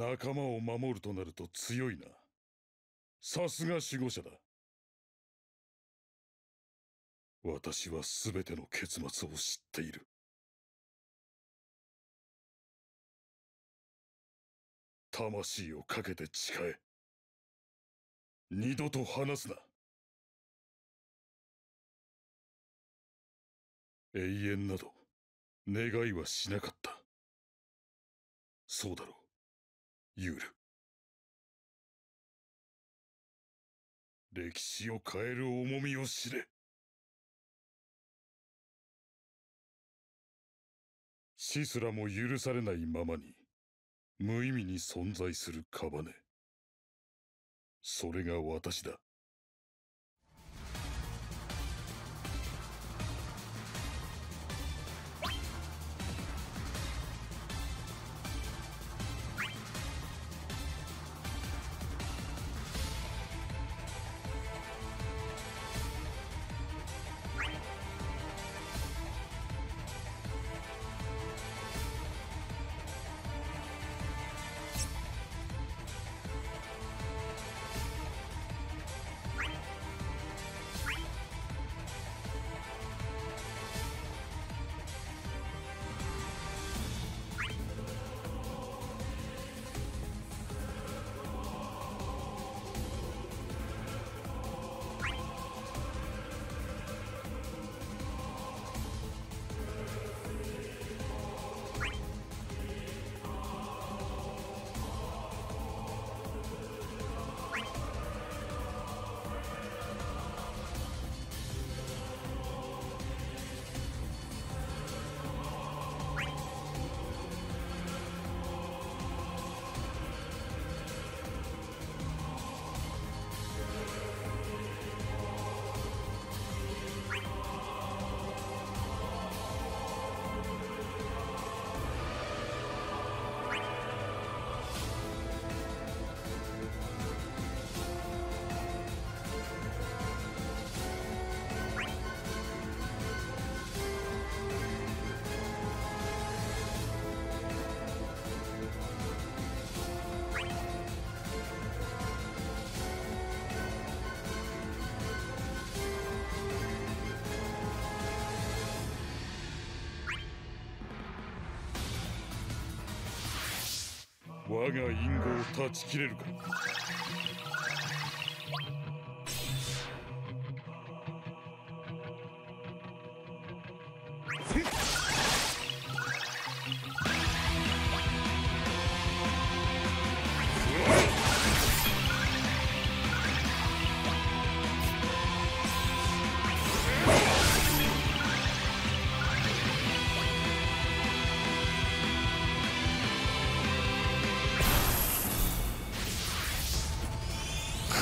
仲間を守るとなると強いな。さすが守護者だ。私は全ての結末を知っている。魂をかけて誓え。二度と離すな。永遠など願いはしなかった。そうだろう。ユール歴史を変える重みを知れ。死すらも許されないままに無意味に存在するカバネ。それが私だ。我が因果を断ち切れるか。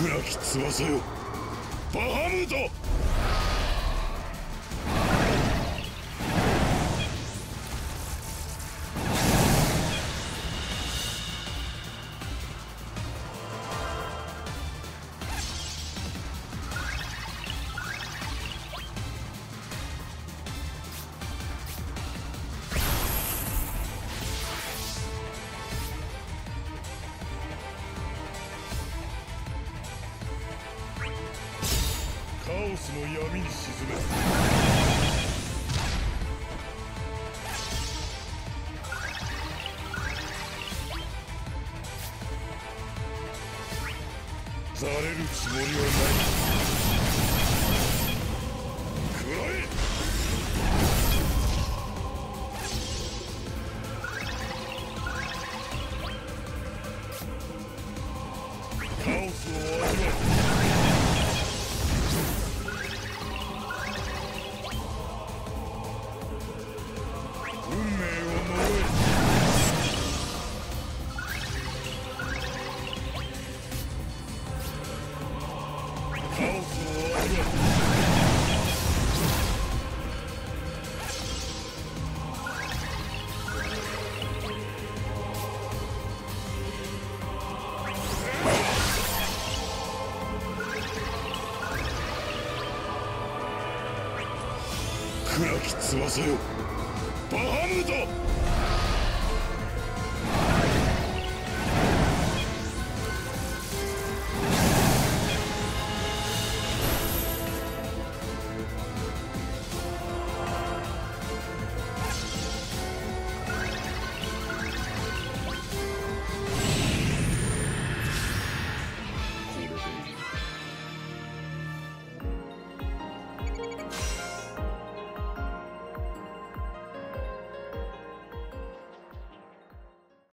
暗き翼よバハムートカオスの闇に沈め。ざれるつもりはない。食らえ。カオスを味わえカオスを味わえ暗き翼よバハムート